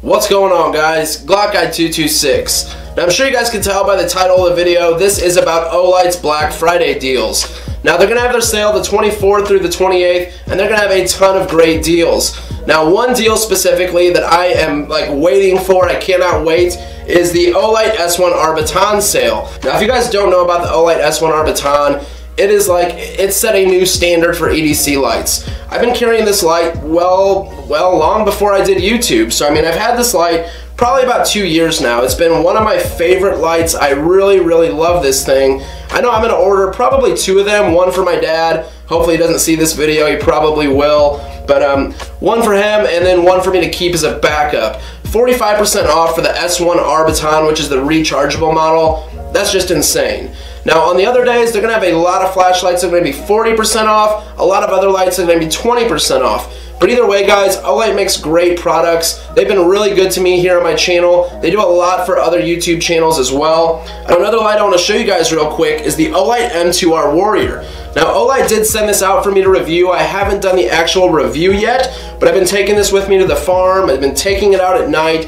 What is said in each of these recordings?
What's going on guys? Glock Guy 226. Now I'm sure you guys can tell by the title of the video, this is about Olight's Black Friday deals. Now they're going to have their sale the 24th through the 28th and they're going to have a ton of great deals. Now one deal specifically that I am like waiting for, I cannot wait, is the Olight S1R Baton sale. Now if you guys don't know about the Olight S1R Baton, it is like it set a new standard for EDC lights. I've been carrying this light well, well, long before I did YouTube. So I mean, I've had this light probably about two years now. It's been one of my favorite lights. I really, really love this thing. I know I'm gonna order probably two of them, one for my dad. Hopefully he doesn't see this video, he probably will. But um, one for him and then one for me to keep as a backup. 45% off for the S1R Baton, which is the rechargeable model. That's just insane. Now on the other days, they're gonna have a lot of flashlights that are gonna be 40% off, a lot of other lights that are gonna be 20% off. But either way guys, Olight makes great products. They've been really good to me here on my channel. They do a lot for other YouTube channels as well. And another light I want to show you guys real quick is the Olight M2R Warrior. Now Olight did send this out for me to review. I haven't done the actual review yet, but I've been taking this with me to the farm. I've been taking it out at night.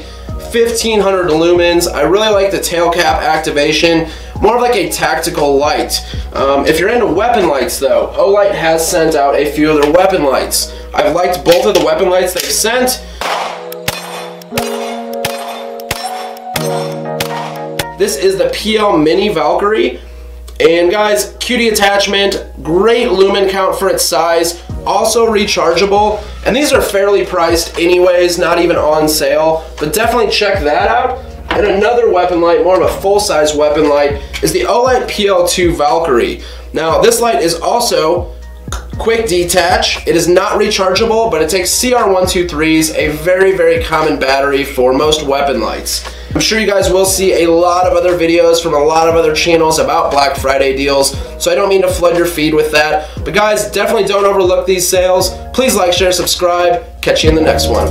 1500 lumens. I really like the tail cap activation more of like a tactical light. Um, if you're into weapon lights though, Olight has sent out a few of their weapon lights. I've liked both of the weapon lights they've sent. This is the PL Mini Valkyrie. And guys, QD attachment, great lumen count for its size, also rechargeable, and these are fairly priced anyways, not even on sale, but definitely check that out. And another weapon light, more of a full-size weapon light, is the Olight PL2 Valkyrie. Now, this light is also quick detach. It is not rechargeable, but it takes CR123s, a very, very common battery for most weapon lights. I'm sure you guys will see a lot of other videos from a lot of other channels about Black Friday deals, so I don't mean to flood your feed with that. But guys, definitely don't overlook these sales. Please like, share, subscribe. Catch you in the next one.